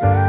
Bye.